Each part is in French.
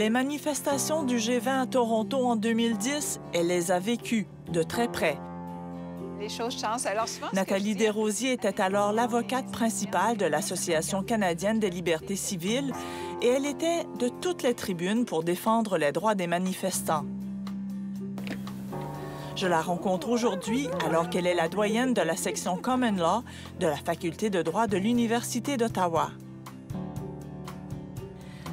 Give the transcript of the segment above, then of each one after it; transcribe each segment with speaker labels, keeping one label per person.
Speaker 1: Les manifestations du G20 à Toronto en 2010, elle les a vécues de très près.
Speaker 2: Les choses changent. Alors souvent,
Speaker 1: Nathalie Desrosiers était alors l'avocate principale de l'Association canadienne des libertés civiles et elle était de toutes les tribunes pour défendre les droits des manifestants. Je la rencontre aujourd'hui alors qu'elle est la doyenne de la section Common Law de la Faculté de droit de l'Université d'Ottawa.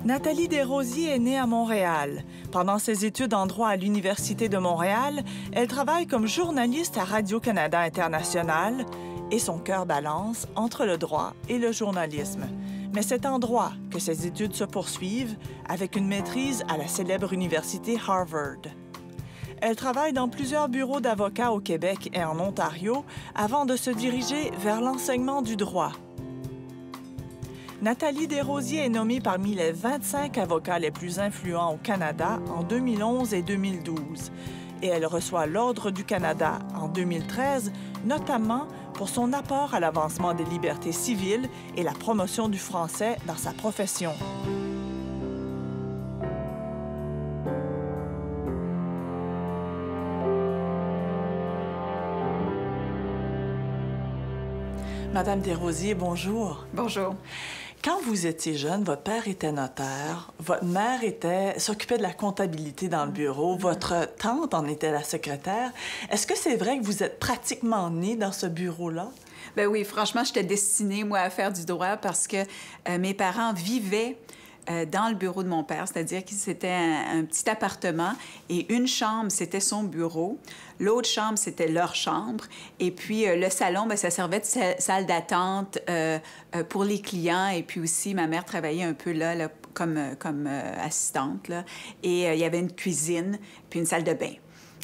Speaker 1: Nathalie Desrosiers est née à Montréal. Pendant ses études en droit à l'Université de Montréal, elle travaille comme journaliste à Radio-Canada International et son cœur balance entre le droit et le journalisme. Mais c'est en droit que ses études se poursuivent avec une maîtrise à la célèbre université Harvard. Elle travaille dans plusieurs bureaux d'avocats au Québec et en Ontario avant de se diriger vers l'enseignement du droit. Nathalie Desrosiers est nommée parmi les 25 avocats les plus influents au Canada en 2011 et 2012. Et elle reçoit l'Ordre du Canada en 2013, notamment pour son apport à l'avancement des libertés civiles et la promotion du français dans sa profession. Madame Desrosiers, bonjour.
Speaker 2: Bonjour.
Speaker 1: Quand vous étiez jeune, votre père était notaire, votre mère était s'occupait de la comptabilité dans le bureau, votre tante en était la secrétaire. Est-ce que c'est vrai que vous êtes pratiquement née dans ce bureau-là?
Speaker 2: Ben oui, franchement, j'étais destinée, moi, à faire du droit parce que euh, mes parents vivaient euh, dans le bureau de mon père, c'est-à-dire que c'était un, petit appartement et une chambre, c'était son bureau. L'autre chambre, c'était leur chambre. Et puis, euh, le salon, ben, ça servait de sa- salle d'attente euh, pour les clients. Et puis aussi, ma mère travaillait un peu là, comme, comme assistante. Et il y avait une cuisine, puis une salle de bain.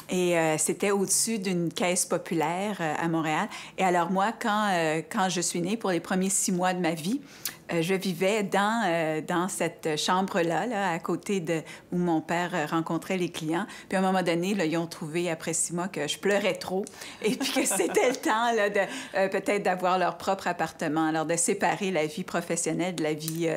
Speaker 2: Et c'était au-dessus d'une caisse populaire à Montréal. Et alors moi, quand, quand je suis née, pour les premiers six mois de ma vie, je vivais dans, euh, dans cette chambre-là, là, à côté de où mon père euh, rencontrait les clients. Puis à un moment donné, ils ont trouvé après six mois que je pleurais trop et puis que c'était le temps là, de euh, peut-être d'avoir leur propre appartement, alors de séparer la vie professionnelle de la vie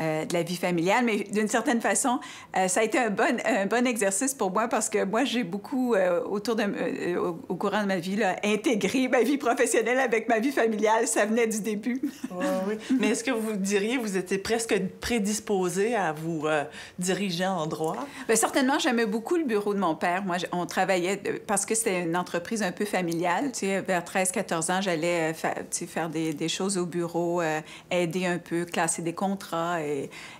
Speaker 2: euh, de la vie familiale. Mais d'une certaine façon, euh, ça a été un bon, un bon exercice pour moi parce que moi, j'ai beaucoup, euh, autour de, au, au courant de ma vie, là, intégré ma vie professionnelle avec ma vie familiale. Ça venait du début.
Speaker 1: Oui, oui. Mais est-ce que vous diriez que vous étiez presque prédisposée à vous diriger en droit?
Speaker 2: Bien, certainement, j'aimais beaucoup le bureau de mon père. Moi, on travaillait parce que c'était une entreprise un peu familiale. Tu sais, vers 13-14 ans, j'allais fa- tu sais, faire des, des choses au bureau, aider un peu, classer des contrats. Et,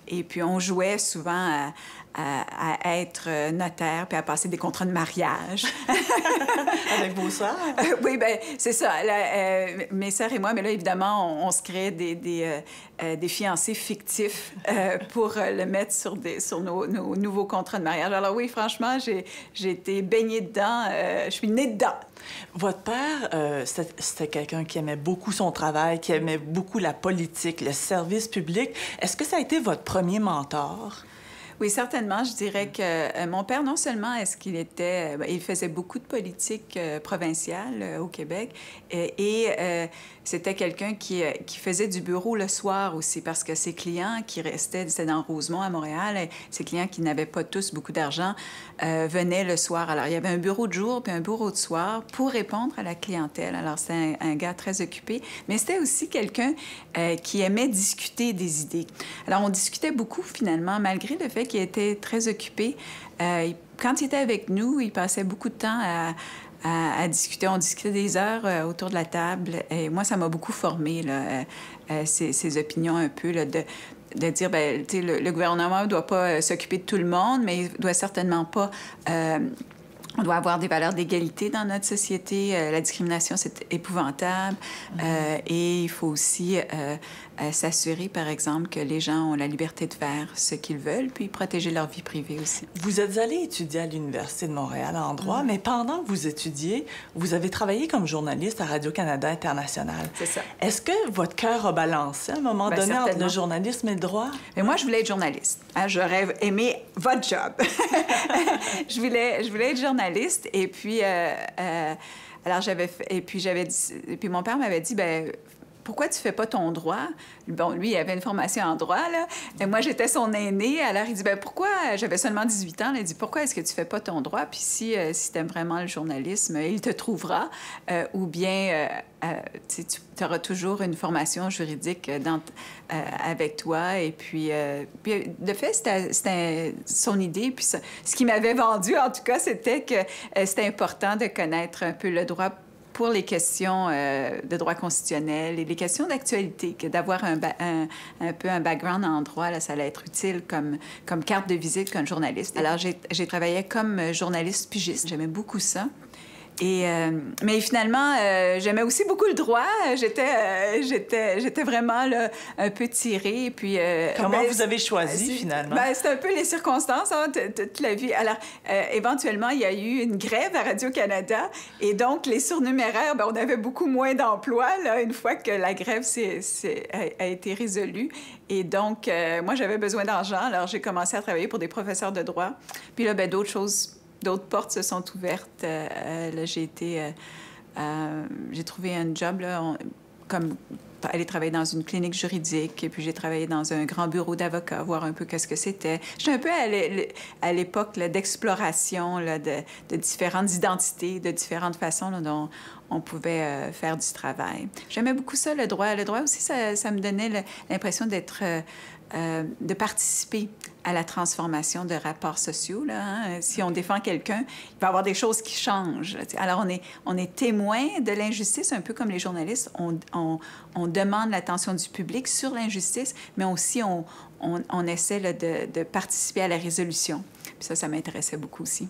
Speaker 2: et puis, on jouait souvent à, à- à être euh, notaire puis à passer des contrats de mariage.
Speaker 1: Avec vos soeurs?
Speaker 2: Euh, oui, ben c'est ça. Là, euh, mes sœurs et moi, mais là, évidemment, on, on se crée des, des, euh, des fiancés fictifs euh, pour le mettre sur, des, sur nos, nos nouveaux contrats de mariage. Alors oui, franchement, j'ai été baignée dedans. je suis née dedans.
Speaker 1: Votre père, c'était quelqu'un qui aimait beaucoup son travail, qui aimait beaucoup la politique, le service public. Est-ce que ça a été votre premier mentor?
Speaker 2: Oui, certainement. Je dirais que euh, mon père, non seulement est-ce qu'il était, euh, ben, il faisait beaucoup de politique euh, provinciale euh, au Québec, et, euh, c'était quelqu'un qui, euh, qui faisait du bureau le soir aussi, parce que ses clients qui restaient, c'était dans Rosemont à Montréal, et ses clients qui n'avaient pas tous beaucoup d'argent euh, venaient le soir. Alors, il y avait un bureau de jour puis un bureau de soir pour répondre à la clientèle. Alors, c'est un, gars très occupé, mais c'était aussi quelqu'un euh, qui aimait discuter des idées. Alors, on discutait beaucoup finalement, malgré le fait qu'il était très occupé. Quand il était avec nous, il passait beaucoup de temps à, à- à discuter. On discutait des heures euh, autour de la table. Et moi, ça m'a beaucoup formé, là, euh, euh, ses opinions un peu, là, de, de dire, ben, le, le gouvernement ne doit pas s'occuper de tout le monde, mais il doit certainement pas... on doit avoir des valeurs d'égalité dans notre société. Euh, la discrimination, c'est épouvantable. Euh, et il faut aussi euh, euh, s'assurer, par exemple, que les gens ont la liberté de faire ce qu'ils veulent, puis protéger leur vie privée aussi.
Speaker 1: Vous êtes allé étudier à l'Université de Montréal en droit, mais pendant que vous étudiez, vous avez travaillé comme journaliste à Radio-Canada International.
Speaker 2: C'est ça.
Speaker 1: Est-ce que votre cœur a balancé à un moment
Speaker 2: Ben,
Speaker 1: donné entre le journalisme et le droit?
Speaker 2: Mais moi, je voulais être journaliste. Hein, J'aurais aimé votre job. je, voulais, je voulais être journaliste. Et puis, euh, euh, alors j'avais et puis j'avais puis mon père m'avait dit, ben pourquoi tu fais pas ton droit? Bon, lui, il avait une formation en droit, là. Et moi, j'étais son aîné. Alors, il dit, ben pourquoi, j'avais seulement 18 ans, il dit, pourquoi est-ce que tu fais pas ton droit? Puis si, euh, si vraiment le journalisme, il te trouvera. Euh, ou bien, euh, tu auras toujours une formation juridique avec toi. Et puis, puis de fait, c'était son idée. Puis ce qui m'avait vendu, en tout cas, c'était que c'était important de connaître un peu le droit pour les questions euh, de droit constitutionnel et les questions d'actualité, que d'avoir un, peu un background en droit, ça allait être utile comme, comme carte de visite comme journaliste. Alors, j'ai travaillé comme journaliste pigiste. J'aimais beaucoup ça. Et, euh, mais finalement, euh, j'aimais aussi beaucoup le droit. J'étais, euh, j'étais, j'étais vraiment là, un peu tirée. Puis,
Speaker 1: Comment ben, vous avez choisi finalement?
Speaker 2: Ben, c'est un peu les circonstances hein, toute la vie. Alors, éventuellement, il y a eu une grève à Radio-Canada. Et donc, les surnuméraires, ben, on avait beaucoup moins d'emplois là, une fois que la grève c'est, a, a, été résolue. Et donc, moi, j'avais besoin d'argent. Alors, j'ai commencé à travailler pour des professeurs de droit. Puis là, ben, d'autres choses d'autres portes se sont ouvertes. Euh, euh, là, j'ai été... Euh, j'ai trouvé un job, là, comme aller travailler dans une clinique juridique, et puis j'ai travaillé dans un grand bureau d'avocats, voir un peu qu'est-ce que c'était. J'étais un peu à l'époque d'exploration de, différentes identités, de différentes façons dont on pouvait faire du travail. J'aimais beaucoup ça, le droit. Le droit aussi, ça, me donnait l'impression d'être euh, de participer à la transformation de rapports sociaux. Là, hein. Si on défend quelqu'un, il va y avoir des choses qui changent. Alors, on est, on est témoin de l'injustice, un peu comme les journalistes. On, on, demande l'attention du public sur l'injustice, mais aussi on, on essaie de, de, participer à la résolution. Puis ça, ça m'intéressait beaucoup aussi.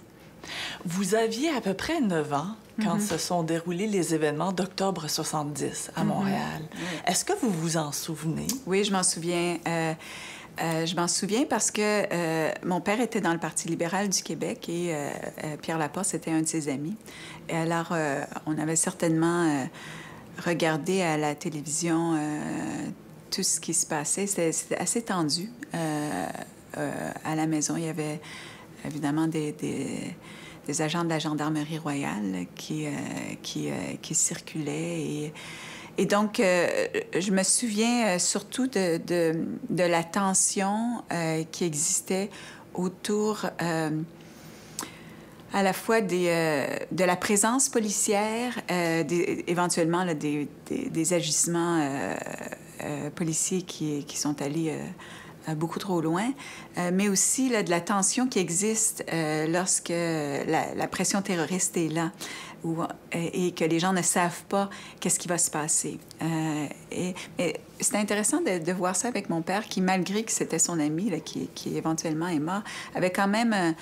Speaker 1: Vous aviez à peu près 9 ans quand mm-hmm. se sont déroulés les événements d'octobre 70 à mm-hmm. Montréal. Est-ce que vous vous en souvenez?
Speaker 2: Oui, je m'en souviens. Euh, euh, je m'en souviens parce que euh, mon père était dans le Parti libéral du Québec et Pierre Laporte était un de ses amis. Et alors, on avait certainement regardé à la télévision tout ce qui se passait. C'était assez tendu à la maison. Il y avait évidemment des, agents de la gendarmerie royale qui, euh, euh, circulaient. Et, donc, euh, je me souviens surtout de, la tension qui existait autour à la fois de la présence policière, éventuellement des, agissements policiers qui, sont allés beaucoup trop loin, euh, mais aussi là, de la tension qui existe euh, lorsque la, pression terroriste est là et, que les gens ne savent pas qu'est-ce qui va se passer. et, c'est intéressant de, voir ça avec mon père, qui, malgré que c'était son ami, là, qui, qui, éventuellement est mort, avait quand même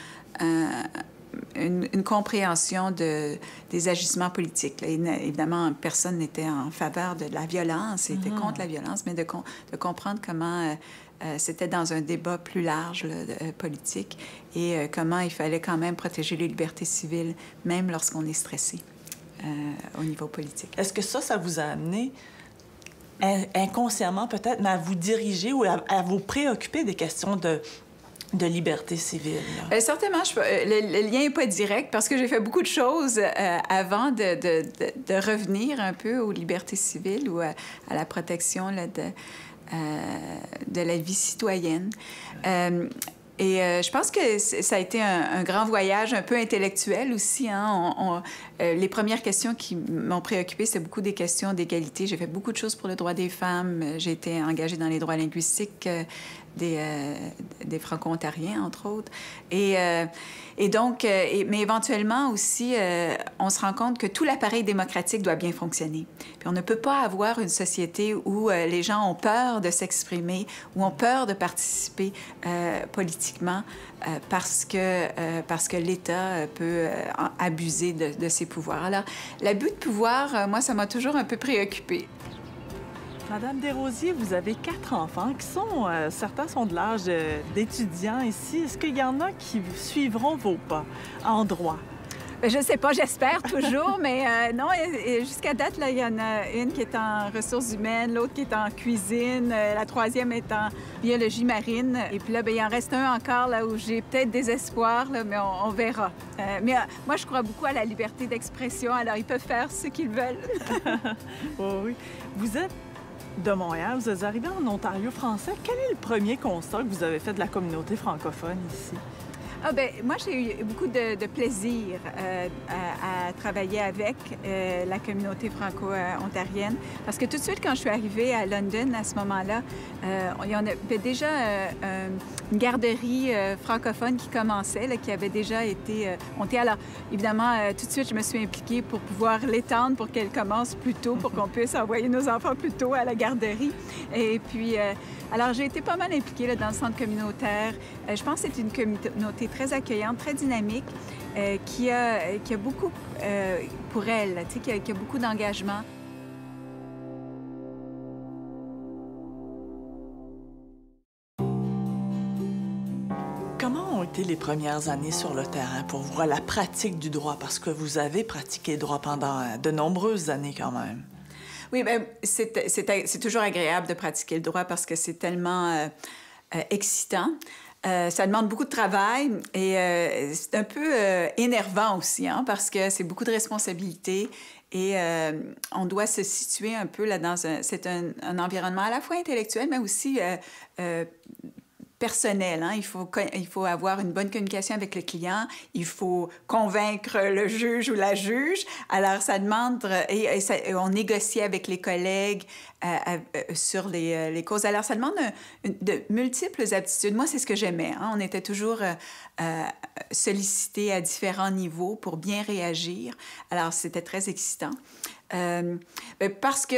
Speaker 2: une, compréhension de, des agissements politiques. évidemment, personne n'était en faveur de la violence, était mm-hmm. contre la violence, mais de, de comprendre comment euh, c'était dans un débat plus large euh, politique et euh, comment il fallait quand même protéger les libertés civiles, même lorsqu'on est stressé au niveau politique.
Speaker 1: Est-ce que ça, ça vous a amené inconsciemment peut-être, mais à vous diriger ou à, vous préoccuper des questions de, de liberté civile?
Speaker 2: certainement, je, le, lien n'est pas direct parce que j'ai fait beaucoup de choses avant de, de, de, revenir un peu aux libertés civiles ou à, à la protection là, de, euh, de la vie citoyenne. Euh, et euh, je pense que ça a été un, grand voyage un peu intellectuel aussi. Hein. Les premières questions qui m'ont préoccupée, c'est beaucoup des questions d'égalité. J'ai fait beaucoup de choses pour le droit des femmes. J'ai été engagée dans les droits linguistiques des, euh, des Franco-Ontariens, entre autres. Et, euh, donc, euh, mais éventuellement aussi, on se rend compte que tout l'appareil démocratique doit bien fonctionner. Puis on ne peut pas avoir une société où les gens ont peur de s'exprimer, ou ont peur de participer politiquement parce que, parce que l'État peut abuser de, de, ses Alors, l'abus de pouvoir, moi, ça m'a toujours un peu préoccupée.
Speaker 1: Madame Desrosiers, vous avez quatre enfants qui sont, euh, certains sont de l'âge d'étudiants ici. Est-ce qu'il y en a qui suivront vos pas en droit?
Speaker 2: Ben, je sais pas, j'espère toujours, mais euh, non, jusqu'à date, là, il y en a une qui est en ressources humaines, l'autre qui est en cuisine, euh, la troisième est en biologie marine. Et puis là, ben, il en reste un encore là où j'ai peut-être des espoirs, mais on, verra. mais moi, je crois beaucoup à la liberté d'expression, alors ils peuvent faire ce qu'ils veulent.
Speaker 1: oh, oui. Vous êtes de Montréal, vous êtes arrivé en Ontario français. Quel est le premier constat que vous avez fait de la communauté francophone ici?
Speaker 2: Ah ben, moi, j'ai eu beaucoup de, plaisir euh, à, travailler avec euh, la communauté franco-ontarienne parce que tout de suite, quand je suis arrivée à London, à ce moment-là, euh, il y en avait déjà une garderie francophone qui commençait, qui avait déjà été montée. Alors, évidemment, tout de suite, je me suis impliquée pour pouvoir l'étendre pour qu'elle commence plus tôt, pour qu'on puisse envoyer nos enfants plus tôt à la garderie. Et puis, alors, j'ai été pas mal impliquée dans le centre communautaire. Je pense que c'est une communauté très accueillante, très dynamique, euh, qui, a, qui a beaucoup euh, pour elle, qui a, qui a beaucoup d'engagement.
Speaker 1: Comment ont été les premières années sur le terrain pour voir la pratique du droit? Parce que vous avez pratiqué le droit pendant de nombreuses années quand même.
Speaker 2: Oui, ben, c'est toujours agréable de pratiquer le droit parce que c'est tellement euh, euh, excitant. Euh, ça demande beaucoup de travail et c'est un peu énervant aussi, hein, parce que c'est beaucoup de responsabilités et on doit se situer un peu là dans un... C'est un, environnement à la fois intellectuel, mais aussi personnel. Hein. Il, faut, il faut avoir une bonne communication avec le client. Il faut convaincre le juge ou la juge. Alors, ça demande... Et, on négocie avec les collègues euh, euh, sur les, euh, les, causes. Alors, ça demande de multiples aptitudes. Moi, c'est ce que j'aimais. Hein. On était toujours sollicité à différents niveaux pour bien réagir. Alors, c'était très excitant. Ben, parce que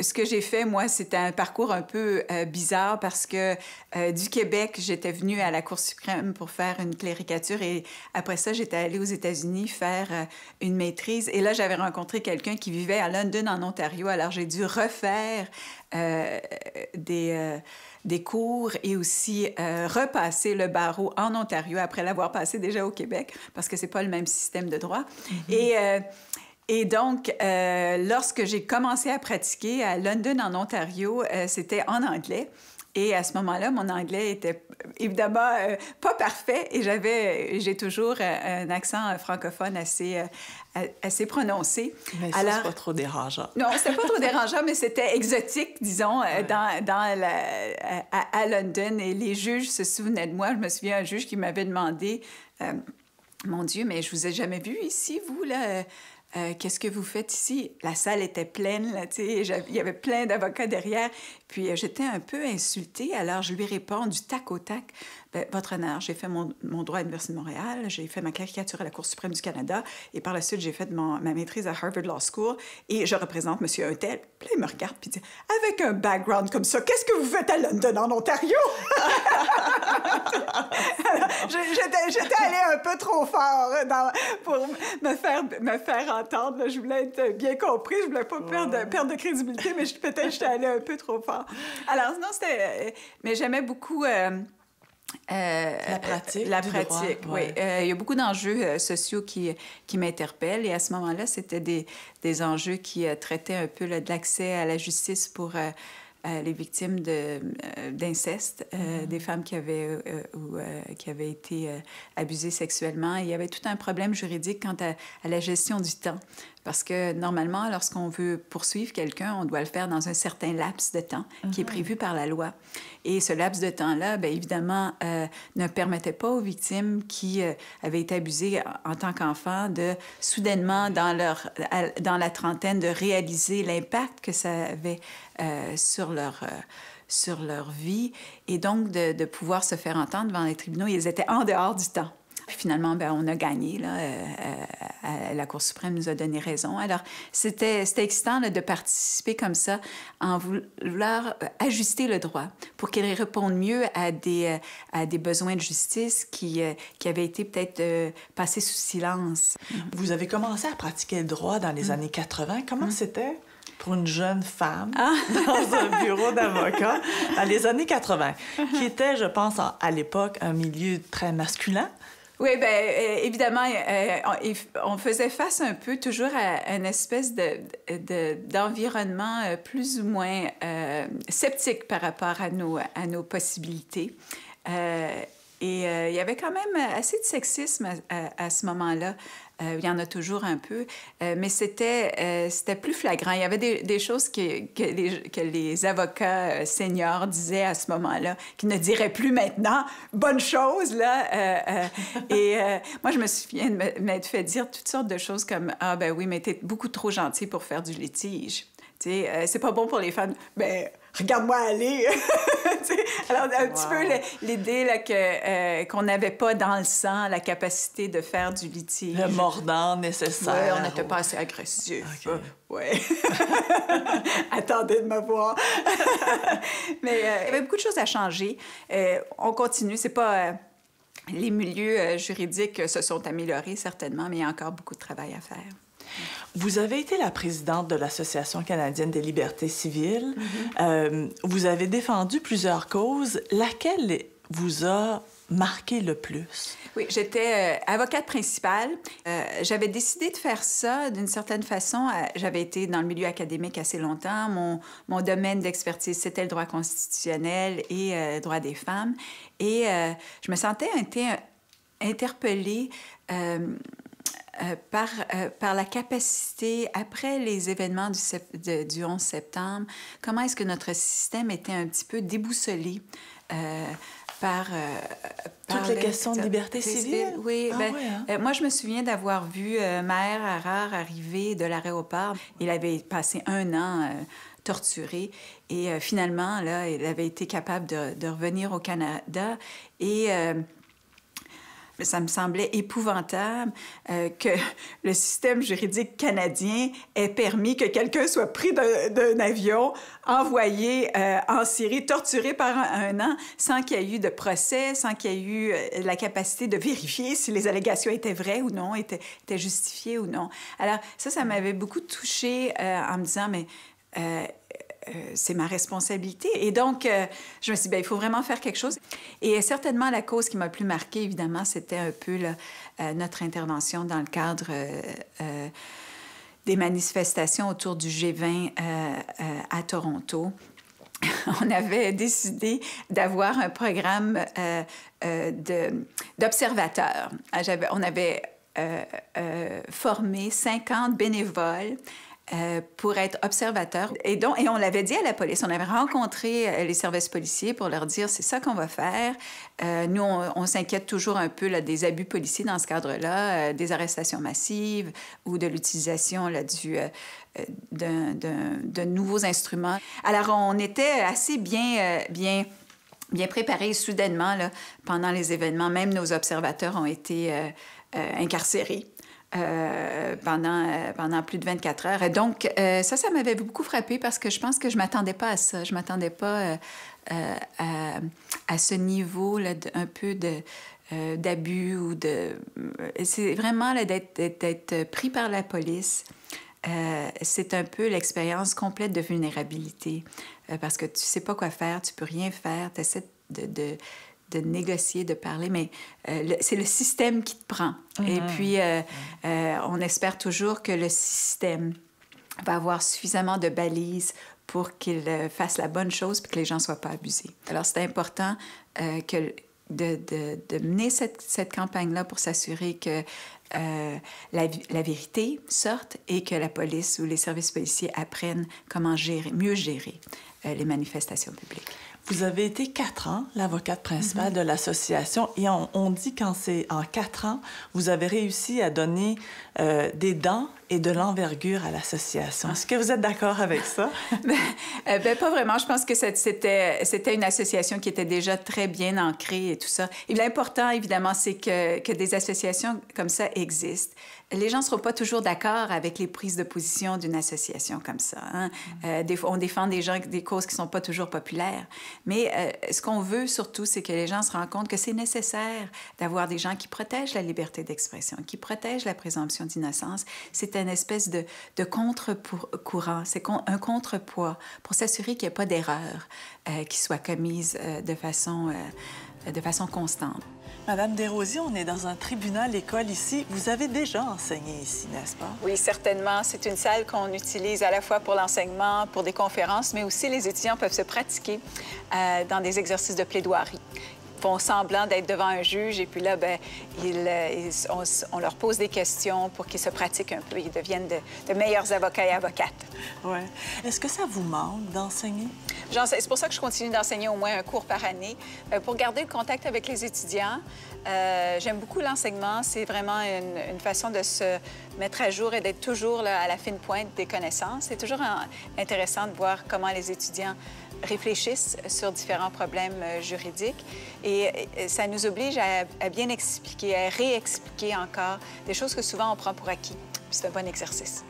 Speaker 2: ce que j'ai fait, moi, c'était un parcours un peu euh, bizarre parce que euh, du Québec, j'étais venue à la Cour suprême pour faire une cléricature et après ça, j'étais allée aux États-Unis faire euh, une maîtrise. Et là, j'avais rencontré quelqu'un qui vivait à London, en Ontario. Alors, j'ai dû refaire des des cours et aussi repasser le barreau en Ontario après l'avoir passé déjà au Québec parce que c'est pas le même système de droit. Mm-hmm. Et et donc, euh, lorsque j'ai commencé à pratiquer à London, en Ontario, euh, c'était en anglais. Et à ce moment-là, mon anglais était évidemment euh, pas parfait et j'avais, j'ai toujours un accent francophone assez, assez prononcé.
Speaker 1: Mais ça, Alors, pas trop dérangeant.
Speaker 2: Non, c'était pas trop dérangeant, mais c'était exotique, disons, dans, dans la, à, à, London. Et les juges se souvenaient de moi. Je me souviens un juge qui m'avait demandé, mon Dieu, mais je vous ai jamais vu ici, vous, là euh, qu'est-ce que vous faites ici? La salle était pleine, là, il y avait plein d'avocats derrière. Puis euh, j'étais un peu insultée, alors je lui réponds du tac au tac. Ben, votre honneur, j'ai fait mon, droit à l'Université de Montréal, j'ai fait ma caricature à la Cour suprême du Canada et par la suite, j'ai fait ma maîtrise à Harvard Law School et je représente M. Untel. Puis là, il me regarde puis dit Avec un background comme ça, qu'est-ce que vous faites à London, en Ontario J'étais allée un peu trop fort pour me faire, me faire entendre. Je voulais être bien compris, je voulais pas perdre, perdre de crédibilité, mais peut-être j'étais allée un peu trop fort. Alors, non, c'était. Mais j'aimais beaucoup. Euh,
Speaker 1: euh, la pratique.
Speaker 2: La pratique, oui. Euh, il y a beaucoup d'enjeux euh, sociaux qui, qui m'interpellent et à ce moment-là, c'était des, des, enjeux qui traitaient un peu de l'accès à la justice pour les victimes d'inceste, mm-hmm. des femmes qui avaient, ou, qui avaient été abusées sexuellement. Il y avait tout un problème juridique quant à, à la gestion du temps. Parce que normalement, lorsqu'on veut poursuivre quelqu'un, on doit le faire dans un certain laps de temps qui est mhm. prévu par la loi. Et ce laps de temps-là, bien évidemment, euh, ne permettait pas aux victimes qui euh, avaient été abusées en tant qu'enfants de soudainement, dans, leur, dans la trentaine, de réaliser l'impact que ça avait euh, sur leur sur leur vie et donc de, de pouvoir se faire entendre devant les tribunaux. Ils étaient en dehors du temps. Puis finalement, ben, on a gagné. Là, euh, euh, la Cour suprême nous a donné raison. Alors, c'était excitant de participer comme ça en vouloir euh, ajuster le droit pour qu'il réponde mieux à des, à des besoins de justice qui, qui avaient été peut-être passés sous silence.
Speaker 1: Vous avez commencé à pratiquer le droit dans les mm. années 80. Comment mm. c'était? pour une jeune femme ah. dans un bureau d'avocat dans les années 80, qui était, je pense, à l'époque, un milieu très masculin?
Speaker 2: Oui, bien, euh, évidemment, euh, on, faisait face un peu toujours à une espèce d'environnement de, euh, plus ou moins sceptique par rapport à nos, à nos possibilités. Et il y avait quand même assez de sexisme à, ce moment-là. Euh, il y en a toujours un peu, euh, mais c'était c'était plus flagrant. Il y avait des, choses que, que, les, avocats seniors disaient à ce moment-là, qui ne diraient plus maintenant. Bonne chose, là. et moi, je me souviens de m'être fait dire toutes sortes de choses comme Ah, ben oui, mais t'es beaucoup trop gentil pour faire du litige. Tu sais, c'est pas bon pour les femmes. Ben regarde-moi aller. Alors, un petit peu l'idée euh, qu'on n'avait pas dans le sang la capacité de faire du litige.
Speaker 1: Le mordant nécessaire.
Speaker 2: On n'était pas assez agressif. Oui. Attendez de me voir. Mais euh, il y avait beaucoup de choses à changer. Euh, on continue. C'est pas... les milieux juridiques se sont améliorés, certainement, mais il y a encore beaucoup de travail à faire.
Speaker 1: Vous avez été la présidente de l'Association canadienne des libertés civiles. Mm-hmm. Euh, vous avez défendu plusieurs causes. Laquelle vous a marqué le plus?
Speaker 2: Oui, j'étais euh, avocate principale. Euh, j'avais décidé de faire ça d'une certaine façon. J'avais été dans le milieu académique assez longtemps. Mon, mon domaine d'expertise, c'était le droit constitutionnel et le droit des femmes. Et je me sentais interpellée euh, par, euh, par la capacité, après les événements du, du 11 septembre, comment est-ce que notre système était un petit peu déboussolé euh, par,
Speaker 1: Toutes les questions de liberté civile?
Speaker 2: Oui. Ah ben, hein? moi, je me souviens d'avoir vu Maher Harar arriver de l'aéroport. Il avait passé un an torturé. Et finalement, là, il avait été capable de, de revenir au Canada. Et ça me semblait épouvantable euh, que le système juridique canadien ait permis que quelqu'un soit pris d'un avion, envoyé euh, en Syrie, torturé par un, an, sans qu'il y ait eu de procès, sans qu'il y ait eu euh, la capacité de vérifier si les allégations étaient vraies ou non, étaient, étaient justifiées ou non. Alors ça, ça m'avait beaucoup touchée en me disant, mais c'est ma responsabilité. Et donc, euh, je me suis dit, ben, il faut vraiment faire quelque chose. Et certainement, la cause qui m'a plus marquée, évidemment, c'était un peu euh, notre intervention dans le cadre des manifestations autour du G20 à Toronto. On avait décidé d'avoir un programme d'observateurs. On avait formé 50 bénévoles euh, pour être observateur. Et, donc, et on l'avait dit à la police, on avait rencontré euh, les services policiers pour leur dire c'est ça qu'on va faire. Euh, nous, on, s'inquiète toujours un peu des abus policiers dans ce cadre-là, des arrestations massives ou de l'utilisation du, de nouveaux instruments. Alors, on était assez bien, bien, bien préparés soudainement là, pendant les événements. Même nos observateurs ont été incarcérés. Euh, pendant, euh, pendant plus de 24 heures. Et donc, euh, ça, ça m'avait beaucoup frappé parce que je pense que je m'attendais pas à ça. Je m'attendais pas à, ce niveau là, un peu de d'abus ou de... C'est vraiment d'être pris par la police. c'est un peu l'expérience complète de vulnérabilité parce que tu sais pas quoi faire, tu peux rien faire, tu essaies de de négocier, de parler, mais euh, c'est le système qui te prend. Et mhm. puis, euh, euh, on espère toujours que le système va avoir suffisamment de balises pour qu'il fasse la bonne chose et que les gens ne soient pas abusés. Alors, c'est important que de, de, de, mener cette, cette campagne-là pour s'assurer que la, la, vérité sorte et que la police ou les services policiers apprennent comment gérer, mieux gérer les manifestations publiques.
Speaker 1: Vous avez été quatre ans l'avocate principale mm-hmm. de l'association et on, dit qu'en en quatre ans, vous avez réussi à donner euh, des dents et de l'envergure à l'association. Est-ce que vous êtes d'accord avec ça?
Speaker 2: ben, euh, ben, pas vraiment. Je pense que c'était, c'était une association qui était déjà très bien ancrée et tout ça. Et l'important, évidemment, c'est que, que des associations comme ça existent les gens ne seront pas toujours d'accord avec les prises de position d'une association comme ça. Hein. Mm. Euh, des fois, on défend des gens des causes qui ne sont pas toujours populaires. Mais euh, ce qu'on veut surtout, c'est que les gens se rendent compte que c'est nécessaire d'avoir des gens qui protègent la liberté d'expression, qui protègent la présomption d'innocence. C'est une espèce de, de contre-courant, c'est un contrepoids pour s'assurer qu'il n'y ait pas d'erreur euh, qui soit commise de, façon, de façon constante.
Speaker 1: Madame Desrosiers, on est dans un tribunal école ici. Vous avez déjà enseigné ici, n'est-ce pas?
Speaker 2: Oui, certainement. C'est une salle qu'on utilise à la fois pour l'enseignement, pour des conférences, mais aussi les étudiants peuvent se pratiquer euh, dans des exercices de plaidoirie font semblant d'être devant un juge et puis là, ben, ils, on, leur pose des questions pour qu'ils se pratiquent un peu. Ils deviennent de, meilleurs avocats et avocates.
Speaker 1: Oui. Est-ce que ça vous manque d'enseigner?
Speaker 2: C'est pour ça que je continue d'enseigner au moins un cours par année, pour garder le contact avec les étudiants. J'aime beaucoup l'enseignement. C'est vraiment une, façon de se mettre à jour et d'être toujours à la fine pointe des connaissances. C'est toujours intéressant de voir comment les étudiants réfléchissent sur différents problèmes euh, juridiques. Et ça nous oblige à, bien expliquer, à réexpliquer encore des choses que souvent on prend pour acquis. C'est un bon exercice.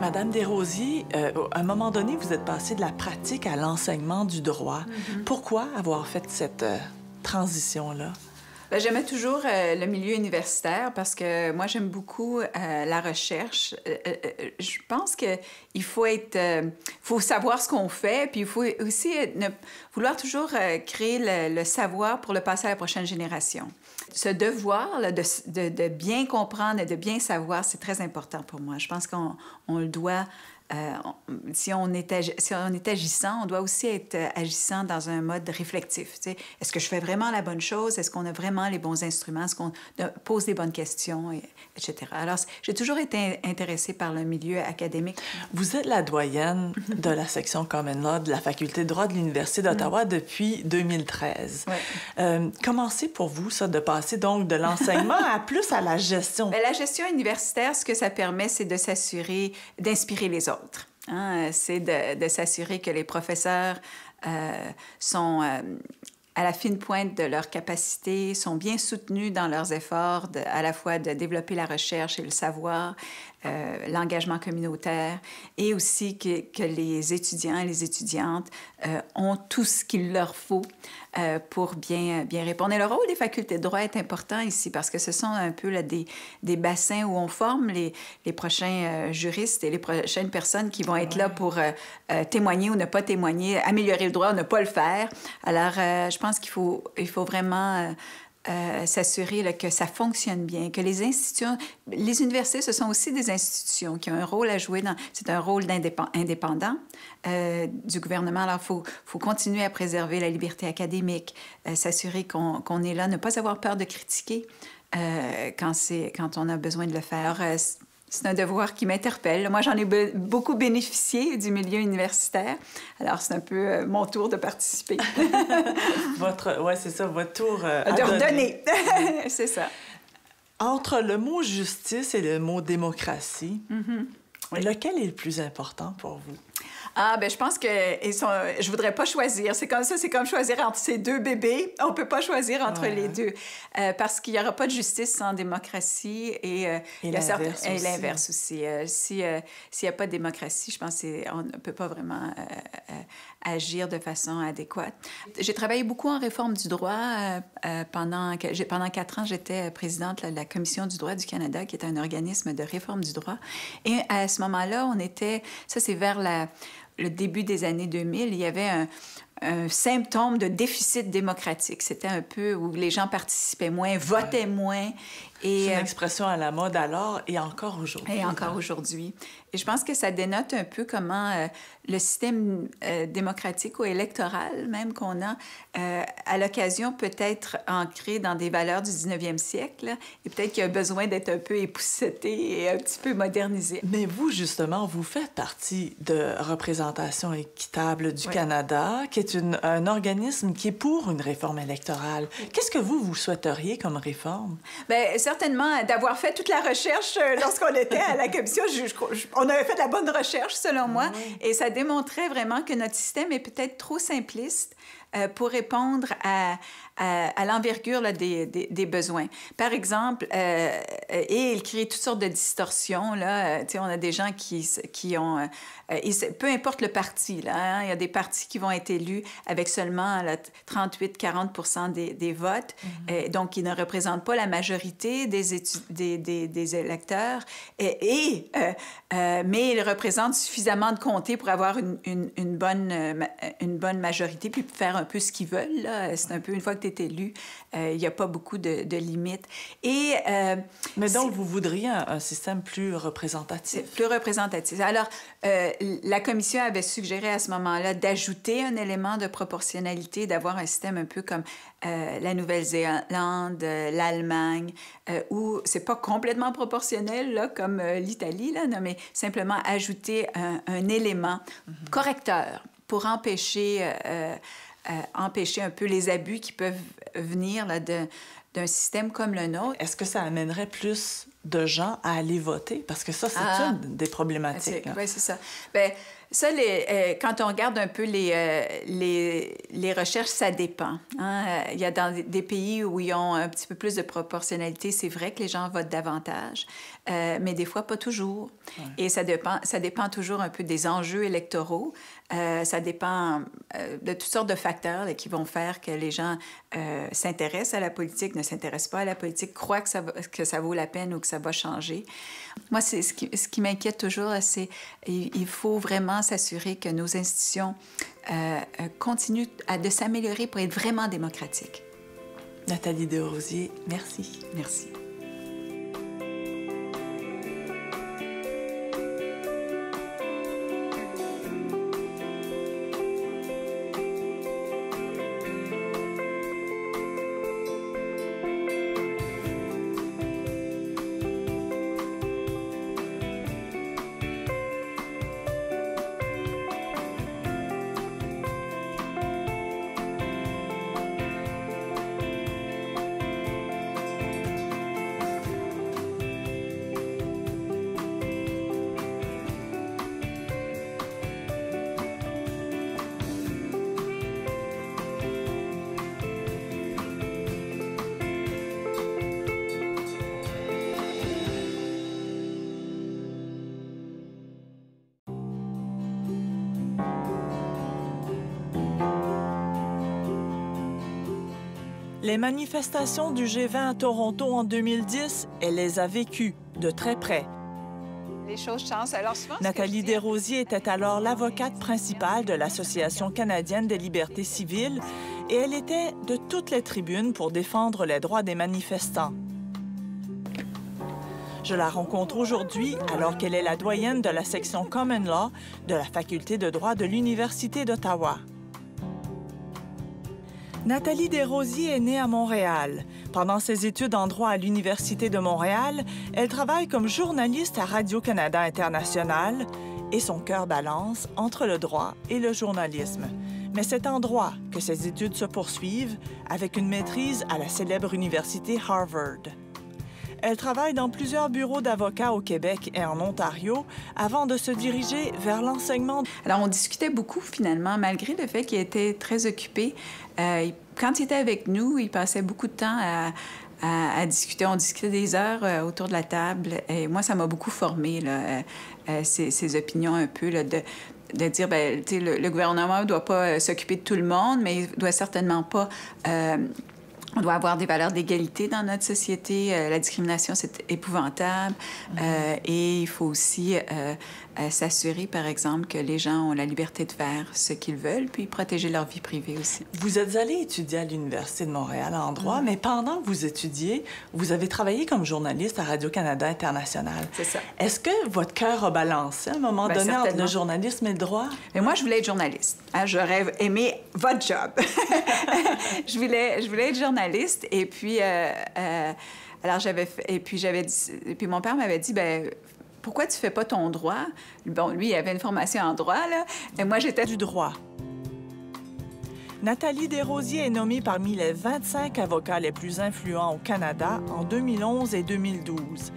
Speaker 1: Madame Desrosiers, euh, à un moment donné, vous êtes passée de la pratique à l'enseignement du droit. Mm-hmm. Pourquoi avoir fait cette euh, transition-là?
Speaker 2: Ben, j'aimais toujours euh, le milieu universitaire parce que moi, j'aime beaucoup euh, la recherche. Euh, je pense qu'il faut être... faut savoir ce qu'on fait, puis il faut aussi vouloir toujours créer le, savoir pour le passer à la prochaine génération. Ce devoir de, bien comprendre et de bien savoir, c'est très important pour moi. Je pense qu'on le doit euh, si, on est si on est agissant, on doit aussi être euh, agissant dans un mode réflectif. Est-ce que je fais vraiment la bonne chose? Est-ce qu'on a vraiment les bons instruments? Est-ce qu'on pose les bonnes questions, et, etc. Alors, j'ai toujours été intéressée par le milieu académique.
Speaker 1: Vous êtes la doyenne de la section Common Law de la Faculté de droit de l'Université d'Ottawa mm. depuis 2013. Euh, comment c'est pour vous, ça, de passer donc de l'enseignement à plus à la gestion?
Speaker 2: Bien, la gestion universitaire, ce que ça permet, c'est de s'assurer d'inspirer les autres. Hein, c'est de, s'assurer que les professeurs euh, sont euh, à la fine pointe de leurs capacités, sont bien soutenus dans leurs efforts à la fois de développer la recherche et le savoir, euh, l'engagement communautaire, et aussi que, que, les étudiants et les étudiantes ont tout ce qu'il leur faut euh, pour bien, bien répondre. Et le rôle des facultés de droit est important ici parce que ce sont un peu là, des, des bassins où on forme les, les prochains euh, juristes et les prochaines personnes qui vont être là pour euh, témoigner ou ne pas témoigner, améliorer le droit ou ne pas le faire. Alors, je pense qu'il faut, il faut vraiment euh, s'assurer que ça fonctionne bien, que les institutions, les universités, ce sont aussi des institutions qui ont un rôle à jouer dans, c'est un rôle indépendant euh, du gouvernement. Alors, il faut, faut, continuer à préserver la liberté académique, euh, s'assurer qu'on, est là, ne pas avoir peur de critiquer quand, c'est, quand on a besoin de le faire. C'est un devoir qui m'interpelle. Moi, j'en ai beaucoup bénéficié du milieu universitaire. Alors, c'est un peu euh, mon tour de participer.
Speaker 1: votre, ouais, c'est ça, votre tour euh,
Speaker 2: de redonner. c'est ça.
Speaker 1: Entre le mot justice et le mot démocratie, mm-hmm. lequel est le plus important pour vous?
Speaker 2: Ah, ben je pense que ils sont, je voudrais pas choisir. C'est comme ça, c'est comme choisir entre ces deux bébés. On peut pas choisir entre les deux euh, parce qu'il y aura pas de justice sans démocratie et, euh,
Speaker 1: et l'inverse
Speaker 2: aussi. Euh, si s'il y a pas de démocratie, je pense qu'on ne peut pas vraiment agir de façon adéquate. J'ai travaillé beaucoup en réforme du droit pendant pendant quatre ans. J'étais présidente de la Commission du droit du Canada, qui est un organisme de réforme du droit. Et à ce moment-là, on était, ça c'est vers la le début des années 2000, il y avait un, un symptôme de déficit démocratique. C'était un peu où les gens participaient moins, votaient moins.
Speaker 1: C'est une euh, expression à la mode alors et encore aujourd'hui.
Speaker 2: Et encore aujourd'hui. Et je pense que ça dénote un peu comment euh, le système euh, démocratique ou électoral même qu'on a, à l'occasion peut être ancré dans des valeurs du 19e siècle et peut-être qu'il a besoin d'être un peu épousseté et un petit peu modernisé.
Speaker 1: Mais vous, justement, vous faites partie de Représentation équitable du Canada, qui est une, un organisme qui est pour une réforme électorale. Qu'est-ce que vous, vous souhaiteriez comme réforme?
Speaker 2: Bien, certainement d'avoir fait toute la recherche euh, lorsqu'on était à la commission. On avait fait de la bonne recherche, selon moi, et ça démontrait vraiment que notre système est peut-être trop simpliste euh, pour répondre à, à, l'envergure des, des, besoins. Par exemple, euh, et il crée toutes sortes de distorsions. Là. on a des gens qui, qui ont euh, peu importe le parti, là, hein, il y a des partis qui vont être élus avec seulement 38-40% des, des, votes, mm-hmm. donc ils ne représentent pas la majorité des, des, des, électeurs, et, euh, euh, mais ils représentent suffisamment de comtés pour avoir une, une, bonne, une bonne majorité, puis faire un peu ce qu'ils veulent. C'est un peu, une fois que tu es élu, il n'y a pas beaucoup de, limites. Et,
Speaker 1: Mais donc, vous voudriez un, système plus représentatif?
Speaker 2: Plus représentatif. Alors, la commission avait suggéré à ce moment-là d'ajouter un élément de proportionnalité, d'avoir un système un peu comme la Nouvelle-Zélande, l'Allemagne, où c'est pas complètement proportionnel, là, comme l'Italie, là, non, mais simplement ajouter un, élément mhm. correcteur pour empêcher, euh, euh, empêcher un peu les abus qui peuvent venir d'un système comme le nôtre.
Speaker 1: Est-ce que ça amènerait plus de gens à aller voter? Parce que ça, c'est ah. une des problématiques.
Speaker 2: Oui, c'est ça. Bien, ça, les, euh, quand on regarde un peu les, euh, les, les, recherches, ça dépend. Hein. Il y a dans des pays où ils ont un petit peu plus de proportionnalité, c'est vrai que les gens votent davantage, mais des fois pas toujours. Et ça dépend, ça dépend toujours un peu des enjeux électoraux. Ça dépend de toutes sortes de facteurs qui vont faire que les gens s'intéressent à la politique, ne s'intéressent pas à la politique, croient que ça, que ça vaut la peine ou que ça va changer. Moi, c'est ce qui, ce qui m'inquiète toujours, c'est il faut vraiment s'assurer que nos institutions euh, euh, continuent à, de s'améliorer pour être vraiment démocratiques.
Speaker 1: Nathalie Desrosiers, merci.
Speaker 2: Merci.
Speaker 1: Les manifestations du G20 à Toronto en 2010, elle les a vécues de très près.
Speaker 2: Les choses changent. Alors
Speaker 1: Nathalie Desrosiers était alors l'avocate principale de l'Association canadienne des libertés civiles et elle était de toutes les tribunes pour défendre les droits des manifestants. Je la rencontre aujourd'hui alors qu'elle est la doyenne de la section Common Law de la Faculté de droit de l'Université d'Ottawa. Nathalie Desrosiers est née à Montréal. Pendant ses études en droit à l'Université de Montréal, elle travaille comme journaliste à Radio-Canada International et son cœur balance entre le droit et le journalisme. Mais c'est en droit que ses études se poursuivent avec une maîtrise à la célèbre université Harvard. Elle travaille dans plusieurs bureaux d'avocats au Québec et en Ontario avant de se diriger vers l'enseignement.
Speaker 2: Alors, on discutait beaucoup finalement, malgré le fait qu'il était très occupé. Euh, quand il était avec nous, il passait beaucoup de temps à, discuter. On discutait des heures euh, autour de la table. Et moi, ça m'a beaucoup formé, là, euh, ces, opinions un peu de, dire, ben, le, le gouvernement ne doit pas s'occuper de tout le monde, mais il ne doit certainement pas on doit avoir des valeurs d'égalité dans notre société. Euh, la discrimination, c'est épouvantable. Mm-hmm. Euh, et il faut aussi euh, s'assurer, par exemple, que les gens ont la liberté de faire ce qu'ils veulent, puis protéger leur vie privée aussi.
Speaker 1: Vous êtes allé étudier à l'Université de Montréal en droit, mm-hmm. mais pendant que vous étudiez, vous avez travaillé comme journaliste à Radio-Canada International.
Speaker 2: C'est ça.
Speaker 1: Est-ce que votre cœur a balancé à un moment ben, donné entre le journalisme et le droit?
Speaker 2: Mais moi, je voulais être journaliste. Hein, J'aurais aimé votre job. je, voulais, je voulais être journaliste et puis, euh, euh, alors j'avais et puis j'avais et puis mon père m'avait dit, ben pourquoi tu fais pas ton droit? Bon, lui, il avait une formation en droit, là, et moi, j'étais
Speaker 1: du droit. Nathalie Desrosiers est nommée parmi les 25 avocats les plus influents au Canada en 2011 et 2012.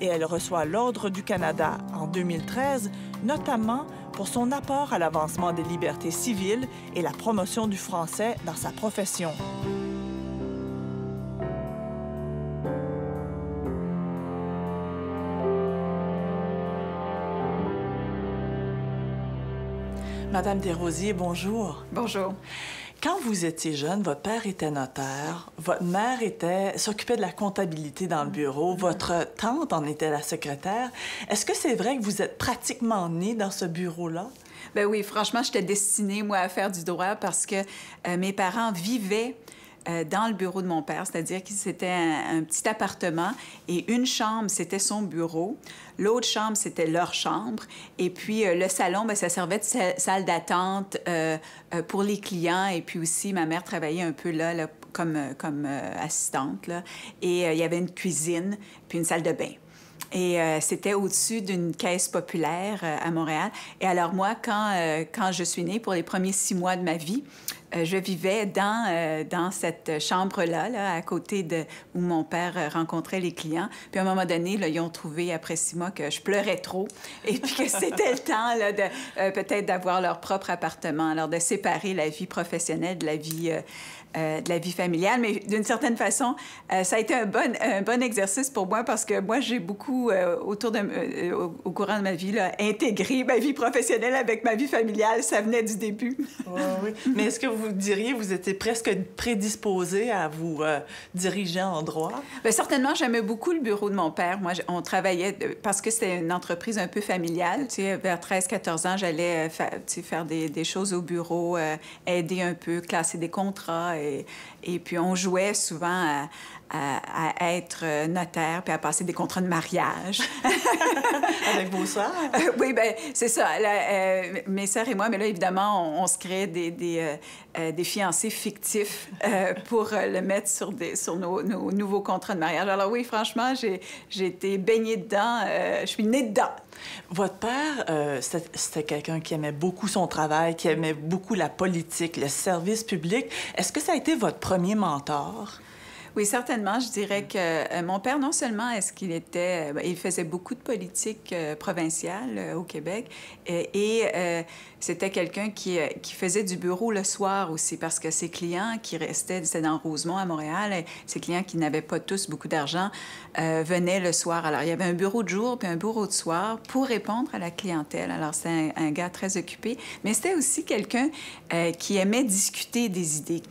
Speaker 1: Et elle reçoit l'Ordre du Canada en 2013, notamment pour son apport à l'avancement des libertés civiles et la promotion du français dans sa profession. Madame Desrosiers, bonjour.
Speaker 2: Bonjour.
Speaker 1: Quand vous étiez jeune, votre père était notaire, votre mère était s'occupait de la comptabilité dans le bureau, mm-hmm. votre tante en était la secrétaire. Est-ce que c'est vrai que vous êtes pratiquement née dans ce bureau-là?
Speaker 2: Ben oui, franchement, j'étais destinée, moi, à faire du droit parce que euh, mes parents vivaient euh, dans le bureau de mon père, c'est-à-dire que c'était un, petit appartement et une chambre, c'était son bureau. L'autre chambre, c'était leur chambre. Et puis euh, le salon, ben, ça servait de salle d'attente pour les clients. Et puis aussi, ma mère travaillait un peu là, comme, comme assistante. Et il y avait une cuisine, puis une salle de bain. Et euh, c'était au-dessus d'une caisse populaire euh, à Montréal. Et alors moi, quand, euh, quand je suis née, pour les premiers six mois de ma vie, je vivais dans, dans cette chambre-là, là, à côté de où mon père rencontrait les clients. Puis à un moment donné, ils ont trouvé après six mois que je pleurais trop et puis que c'était le temps là, de peut-être d'avoir leur propre appartement, alors de séparer la vie professionnelle de la vie euh, de la vie familiale. Mais d'une certaine façon, euh, ça a été un bon, un bon exercice pour moi parce que moi, j'ai beaucoup, euh, autour de, au, courant de ma vie, là, intégré ma vie professionnelle avec ma vie familiale. Ça venait du début.
Speaker 1: oui. Mais est-ce que vous diriez vous étiez presque prédisposée à vous diriger en droit?
Speaker 2: Bien, certainement, j'aimais beaucoup le bureau de mon père. Moi, on travaillait parce que c'était une entreprise un peu familiale. Tu sais, vers 13-14 ans, j'allais faire des, des, choses au bureau, aider un peu, classer des contrats 对。Et, puis on jouait souvent à, être notaire puis à passer des contrats de mariage.
Speaker 1: Avec vos soeurs?
Speaker 2: Euh, oui, bien, c'est ça. Euh, mes sœurs et moi, mais là, évidemment, on, se crée des, des, euh, des fiancés fictifs pour le mettre sur, des, sur nos, nos, nouveaux contrats de mariage. Alors oui, franchement, j'ai été baignée dedans. je suis née dedans.
Speaker 1: Votre père, euh, c'était quelqu'un qui aimait beaucoup son travail, qui aimait beaucoup la politique, le service public. Est-ce que ça a été votre premier mentor?
Speaker 2: Oui, certainement. Je dirais que euh, mon père, non seulement est-ce qu'il était, euh, il faisait beaucoup de politique euh, provinciale au Québec, et, c'était quelqu'un qui, qui, faisait du bureau le soir aussi, parce que ses clients qui restaient, c'était dans Rosemont à Montréal, et ses clients qui n'avaient pas tous beaucoup d'argent venaient le soir. Alors, il y avait un bureau de jour puis un bureau de soir pour répondre à la clientèle. Alors, un, un, gars très occupé, mais c'était aussi quelqu'un qui aimait discuter des idées.